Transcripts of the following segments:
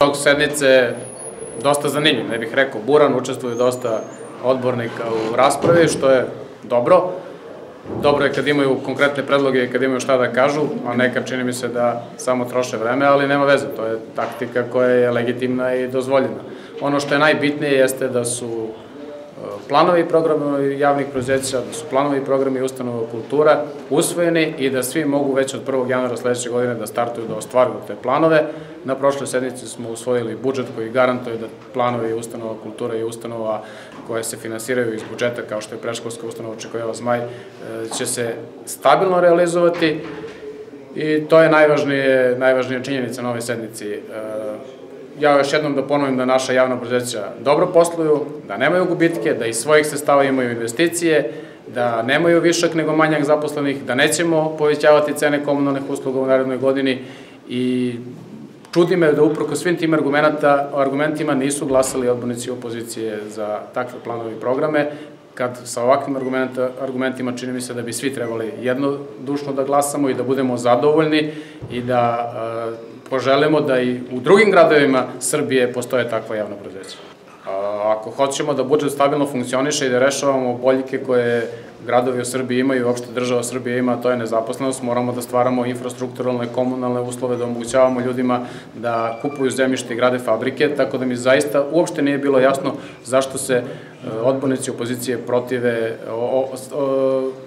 Tog sednice dosta zanimljiv, ne bih rekao buran, učestvuje dosta odbornika u raspravi, što je dobro. Dobro je kad imaju konkretne predloge i kad imaju šta da kažu, a nekad čini mi se da samo troše vreme, ali nema veze, to je taktika koja je legitimna i dozvoljena. Ono što je najbitnije jeste da su planovi i programi javnih preduzeća, da su planovi i programi ustanova kultura usvojeni i da svi mogu već od 1. januara sledeće godine da startuju da ostvaruju te planove. Na prošloj sednici smo usvojili budžet koji garantuje da planovi ustanova kultura i ustanova koje se finansiraju iz budžeta, kao što je preškolska ustanova Čekojeva Zmaj, e, će se stabilno realizovati i to je najvažnije, najvažnija činjenica na ovoj sednici. Ja još jednom da ponovim da naša javna preduzeća dobro posluju, da nemaju gubitke, da iz svojih sestava imaju investicije, da nemaju višak nego manjak zaposlenih, da nećemo povećavati cene komunalnih usluga u narednoj godini i čudi me da uproko svim tim argumentima nisu glasali odbornici opozicije za takve planove i programe, kad sa ovakvim argumentima čini mi se da bi svi trebali jednodušno da glasamo i da budemo zadovoljni i da poželimo da i u drugim gradovima Srbije postoje takva javna preduzeća. Ako hoćemo da budžet stabilno funkcioniše i da rešavamo boljike koje gradovi u Srbiji imaju uopšte država Srbije ima, to je nezaposlenost, moramo da stvaramo infrastrukturalne, komunalne uslove, da omogućavamo ljudima da kupuju zemljište i grade fabrike, tako da mi zaista uopšte nije bilo jasno zašto se e, odbornici opozicije protive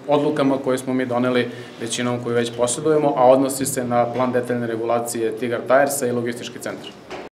odlukama koje smo mi doneli većinom koju već posjedujemo, a odnosi se na plan detaljne regulacije Tigar Tigersa i logistički centar.